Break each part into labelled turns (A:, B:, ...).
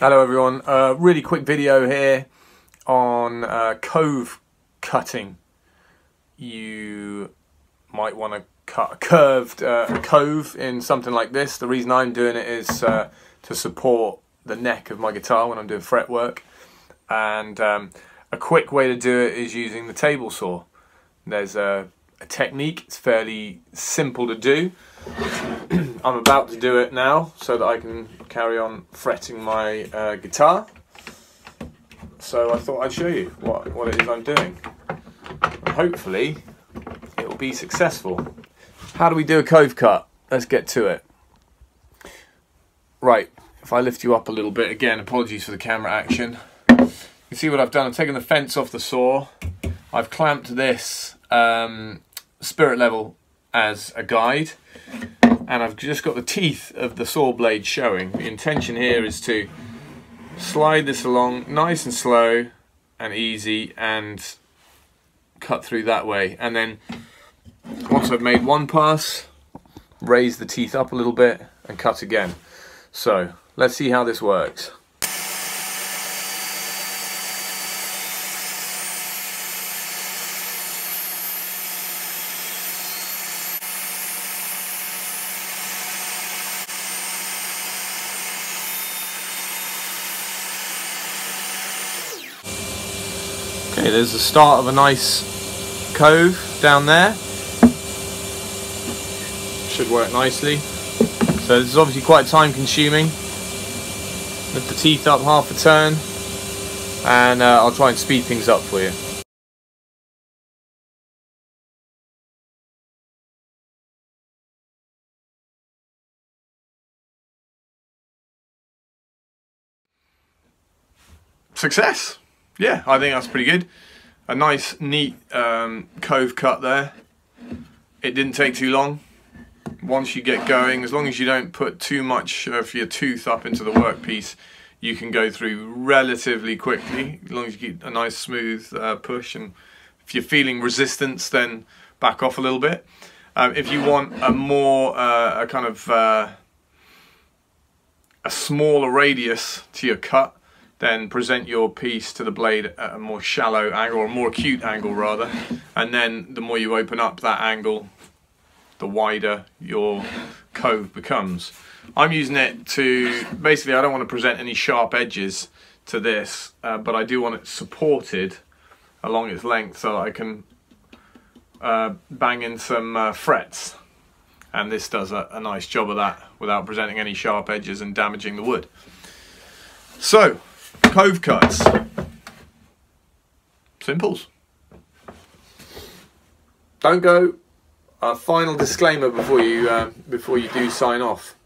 A: Hello everyone, a uh, really quick video here on uh, cove cutting. You might want to cut a curved uh, cove in something like this. The reason I'm doing it is uh, to support the neck of my guitar when I'm doing fret work. And um, a quick way to do it is using the table saw. There's a, a technique, it's fairly simple to do. I'm about to do it now so that I can carry on fretting my uh, guitar. So I thought I'd show you what, what it is I'm doing. And hopefully it will be successful. How do we do a cove cut? Let's get to it. Right, if I lift you up a little bit, again, apologies for the camera action. You see what I've done, I've taken the fence off the saw. I've clamped this um, spirit level as a guide and I've just got the teeth of the saw blade showing. The intention here is to slide this along nice and slow and easy and cut through that way and then once I've made one pass raise the teeth up a little bit and cut again. So let's see how this works. Okay, there's the start of a nice cove down there. Should work nicely. So this is obviously quite time consuming. Lift the teeth up half a turn and uh, I'll try and speed things up for you. Success! Yeah, I think that's pretty good. A nice, neat um, cove cut there. It didn't take too long. Once you get going, as long as you don't put too much of your tooth up into the workpiece, you can go through relatively quickly, as long as you get a nice smooth uh, push. And if you're feeling resistance, then back off a little bit. Um, if you want a more, uh, a kind of, uh, a smaller radius to your cut, then present your piece to the blade at a more shallow angle or a more acute angle rather and then the more you open up that angle the wider your cove becomes. I'm using it to basically I don't want to present any sharp edges to this uh, but I do want it supported along its length so I can uh, bang in some uh, frets and this does a, a nice job of that without presenting any sharp edges and damaging the wood. So Cove cuts. Simples. Don't go. A final disclaimer before you uh, before you do sign off.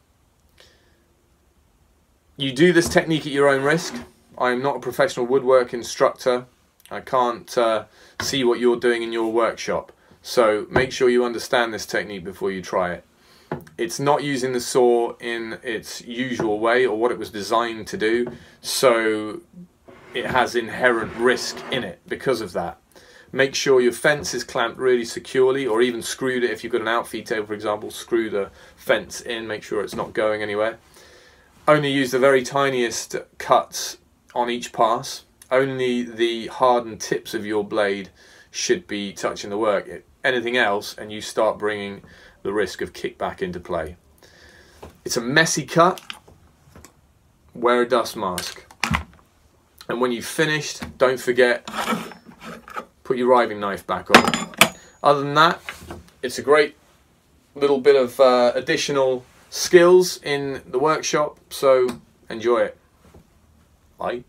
A: You do this technique at your own risk. I am not a professional woodwork instructor. I can't uh, see what you're doing in your workshop. So make sure you understand this technique before you try it it's not using the saw in its usual way or what it was designed to do so it has inherent risk in it because of that. Make sure your fence is clamped really securely or even screwed it. If you've got an outfeed table for example screw the fence in make sure it's not going anywhere. Only use the very tiniest cuts on each pass. Only the hardened tips of your blade should be touching the work. Anything else and you start bringing the risk of kickback into play. It's a messy cut. Wear a dust mask. And when you've finished, don't forget, put your riving knife back on. Other than that, it's a great little bit of uh, additional skills in the workshop, so enjoy it. Bye.